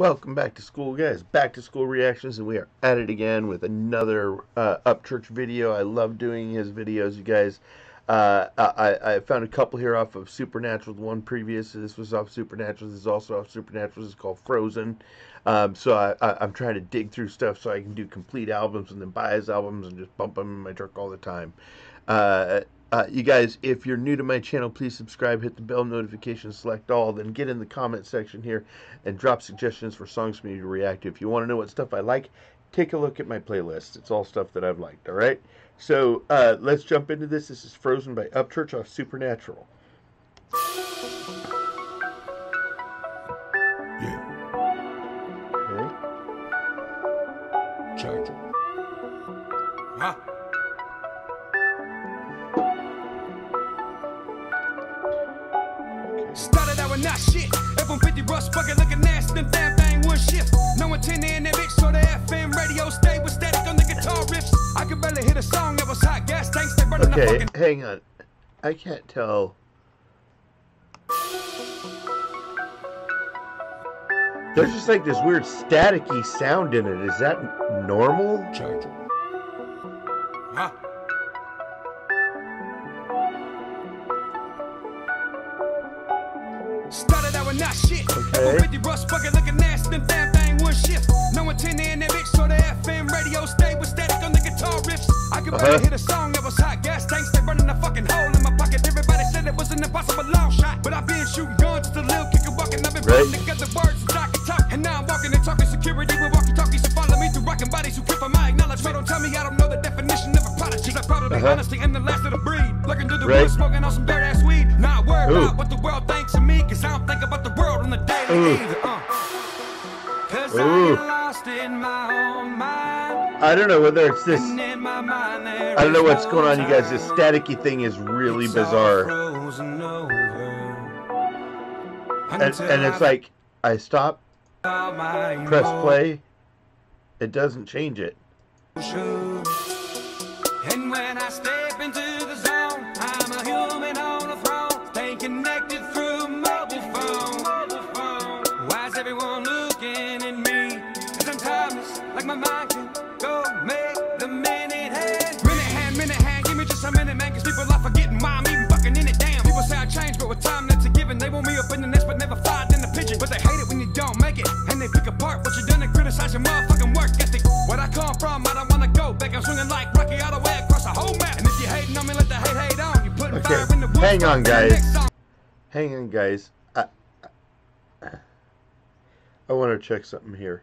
Welcome back to school, guys. Back to school reactions, and we are at it again with another uh, Upchurch video. I love doing his videos, you guys. Uh, I, I found a couple here off of Supernatural. The one previous, this was off Supernatural. This is also off Supernatural. This is called Frozen. Um, so I, am trying to dig through stuff so I can do complete albums and then buy his albums and just bump them in my truck all the time. Uh, uh, you guys, if you're new to my channel, please subscribe, hit the bell notification, select all, then get in the comment section here and drop suggestions for songs for me to react to. If you want to know what stuff I like, take a look at my playlist. It's all stuff that I've liked, all right? So uh, let's jump into this. This is Frozen by Upchurch off Supernatural. Yeah. Okay. Charger. Huh? Started out with not shit. F-150 rust bucket looking nasty. Them damn thing would shift. No antenna in that bitch, so the FM radio stay with static on the guitar riffs. I could barely hit a song that was hot. Gas tanks, they burning the Okay, fucking. hang on. I can't tell. There's just like this weird staticky sound in it. Is that normal? Charger. Started out with not shit. Okay. F-150 rust bucket looking nasty. Them damn thing would shift. No antenna in that bitch, so the FM radio stay with static on the guitar riffs. I could barely Uh-huh. hit a song that was hot. Gas tanks, they burning a fucking hole in my pocket. Everybody said it was an impossible long shot. But I've been shooting guns, just a little kick and walking. I've been Right. putting together words so I can talk. And now I'm walking and talking security with walkie talkies. So follow me through rocking bodies who care for my acknowledgement. Don't tell me I don't know the definition of a prodigy. I probably Uh-huh. the last of the Looking through the Right. woods, smoking on some dirt ass weed. Not worried Ooh. about what the world thinks of me, cause I don't think about the world on the daily Ooh. either. Uh. Cause Ooh. I lost in my own mind. I don't know whether it's this. In my mind I don't know what's going on, you guys. This staticky thing is really It's bizarre. And, and it's like, I stop, press play, it doesn't change it. And when I step into the like my mind can go make the minute hand. Minute hand, minute hand, give me just a minute, man, cause people are forgetting why I'm even fucking in it. Damn, people say I changed, but with time that's a given. They want me up in the nest, but never fly in the pigeon. But they hate it when you don't make it, and they pick apart what you done and criticize your motherfucking work ethic. Where I come from, I don't wanna go back. I'm swinging like Rocky all the way across the whole map. And if you hating on me, let the hate hate on. You putting Okay, fire in the wood. hang on, guys. Hang on, guys. I, I, I want to check something here.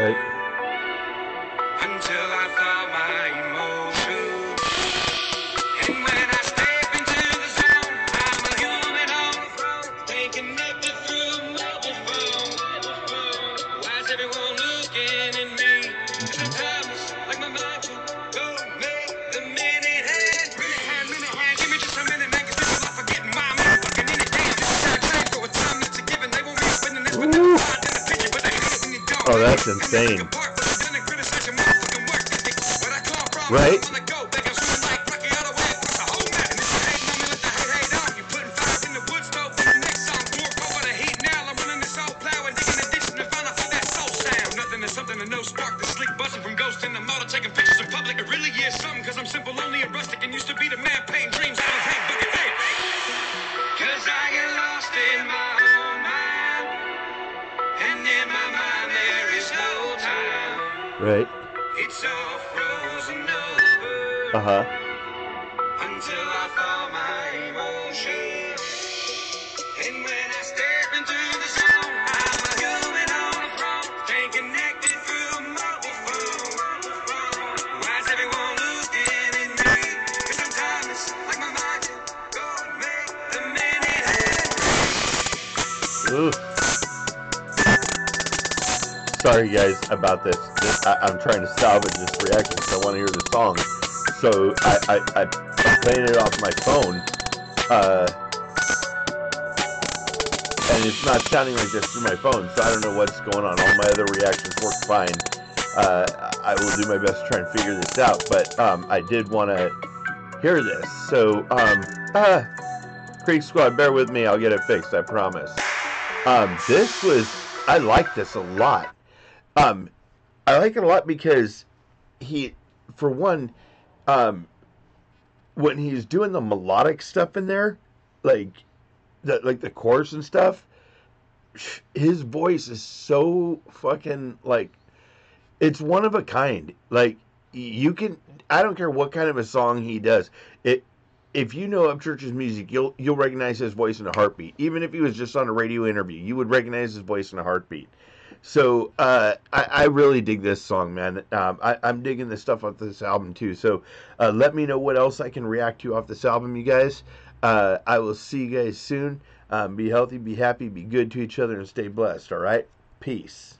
Right. until I find my emotion. And when I step into the zone, I'm a human on the throne. Stay connected through a mobile phone. Why is everyone looking at me? Mm-hmm. Oh, ghosts in the motor taking pictures in public. It really is something, cause I'm simple, lonely, and rustic. And used to be the man Right. It's all frozen over Uh huh. until I thaw my emotions. Sorry guys about this. this I, I'm trying to salvage this reaction because I want to hear the song. So I, I, I, playing it off my phone. Uh, and it's not sounding like this through my phone, so I don't know what's going on. All my other reactions work fine. Uh, I will do my best to try and figure this out, but um, I did want to hear this. So, um, uh, Creek Squad, bear with me. I'll get it fixed. I promise. Um, this was I like this a lot. Um, I like it a lot because he, for one, um, when he's doing the melodic stuff in there, like the like the chorus and stuff, his voice is so fucking like it's one of a kind. Like you can I don't care what kind of a song he does. It if you know Upchurch's music, you'll you'll recognize his voice in a heartbeat. Even if he was just on a radio interview, you would recognize his voice in a heartbeat. So uh, I, I really dig this song, man. Um, I, I'm digging the stuff off this album too. So uh, let me know what else I can react to off this album, you guys. Uh, I will see you guys soon. Um, be healthy, be happy, be good to each other, and stay blessed. All right, peace.